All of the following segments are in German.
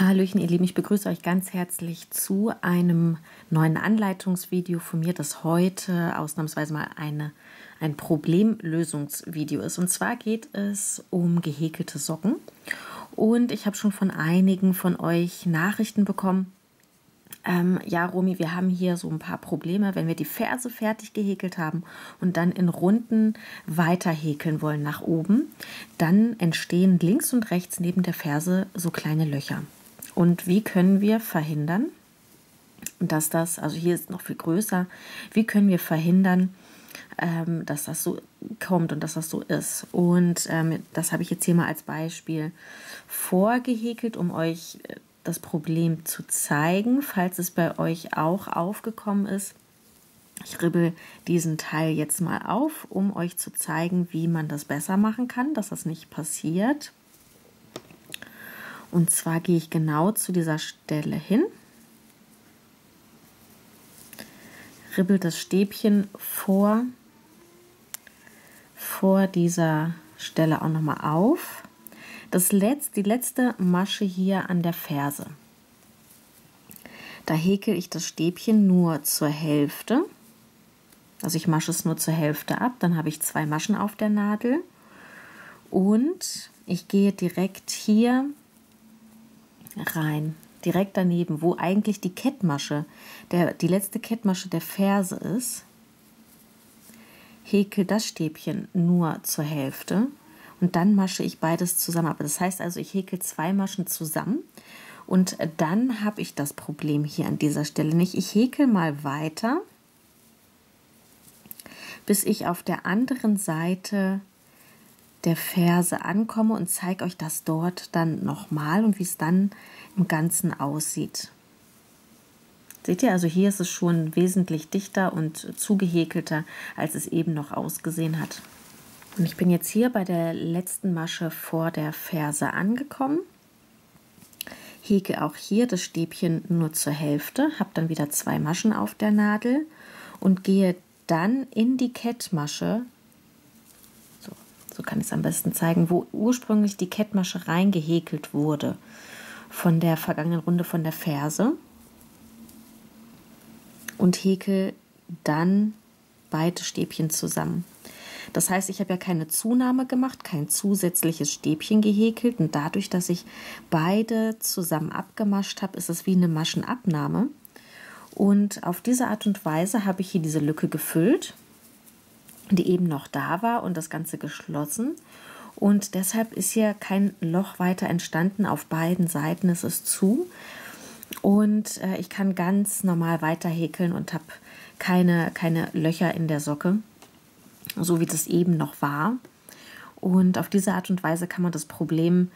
Hallöchen, ihr Lieben, ich begrüße euch ganz herzlich zu einem neuen Anleitungsvideo von mir, das heute ausnahmsweise mal eine, ein Problemlösungsvideo ist. Und zwar geht es um gehäkelte Socken. Und ich habe schon von einigen von euch Nachrichten bekommen, ähm, ja, Romy, wir haben hier so ein paar Probleme, wenn wir die Ferse fertig gehäkelt haben und dann in Runden weiter häkeln wollen nach oben, dann entstehen links und rechts neben der Ferse so kleine Löcher. Und wie können wir verhindern, dass das, also hier ist noch viel größer, wie können wir verhindern, ähm, dass das so kommt und dass das so ist. Und ähm, das habe ich jetzt hier mal als Beispiel vorgehäkelt, um euch äh, das Problem zu zeigen, falls es bei euch auch aufgekommen ist. Ich ribbel diesen Teil jetzt mal auf, um euch zu zeigen, wie man das besser machen kann, dass das nicht passiert. Und zwar gehe ich genau zu dieser Stelle hin, ribbel das Stäbchen vor, vor dieser Stelle auch nochmal auf das letzte, die letzte Masche hier an der Ferse. Da häkel ich das Stäbchen nur zur Hälfte. Also ich masche es nur zur Hälfte ab, dann habe ich zwei Maschen auf der Nadel. Und ich gehe direkt hier rein, direkt daneben, wo eigentlich die Kettmasche, der, die letzte Kettmasche der Ferse ist. Häkel das Stäbchen nur zur Hälfte und dann masche ich beides zusammen ab. Das heißt also, ich häkel zwei Maschen zusammen und dann habe ich das Problem hier an dieser Stelle nicht. Ich häkel mal weiter, bis ich auf der anderen Seite der Ferse ankomme und zeige euch das dort dann nochmal und wie es dann im Ganzen aussieht. Seht ihr, also hier ist es schon wesentlich dichter und zugehäkelter, als es eben noch ausgesehen hat. Und ich bin jetzt hier bei der letzten Masche vor der Ferse angekommen. Hege auch hier das Stäbchen nur zur Hälfte, habe dann wieder zwei Maschen auf der Nadel und gehe dann in die Kettmasche, kann es am besten zeigen, wo ursprünglich die Kettmasche reingehäkelt wurde von der vergangenen Runde von der Ferse und häkel dann beide Stäbchen zusammen. Das heißt, ich habe ja keine Zunahme gemacht, kein zusätzliches Stäbchen gehäkelt und dadurch, dass ich beide zusammen abgemascht habe, ist es wie eine Maschenabnahme. Und auf diese Art und Weise habe ich hier diese Lücke gefüllt, die eben noch da war und das Ganze geschlossen. Und deshalb ist hier kein Loch weiter entstanden auf beiden Seiten. Es ist zu. Und äh, ich kann ganz normal weiter häkeln und habe keine, keine Löcher in der Socke so wie das eben noch war. Und auf diese Art und Weise kann man das Problem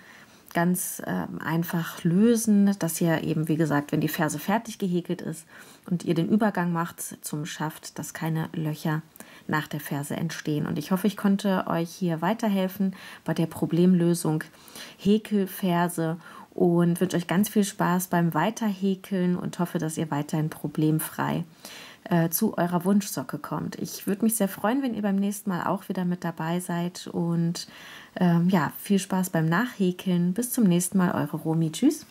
ganz äh, einfach lösen, dass ihr eben, wie gesagt, wenn die Ferse fertig gehäkelt ist und ihr den Übergang macht zum Schaft, dass keine Löcher nach der Ferse entstehen. Und ich hoffe, ich konnte euch hier weiterhelfen bei der Problemlösung Häkelferse und wünsche euch ganz viel Spaß beim Weiterhäkeln und hoffe, dass ihr weiterhin problemfrei äh, zu eurer Wunschsocke kommt. Ich würde mich sehr freuen, wenn ihr beim nächsten Mal auch wieder mit dabei seid und ähm, ja, viel Spaß beim Nachhäkeln. Bis zum nächsten Mal, eure Romi. Tschüss.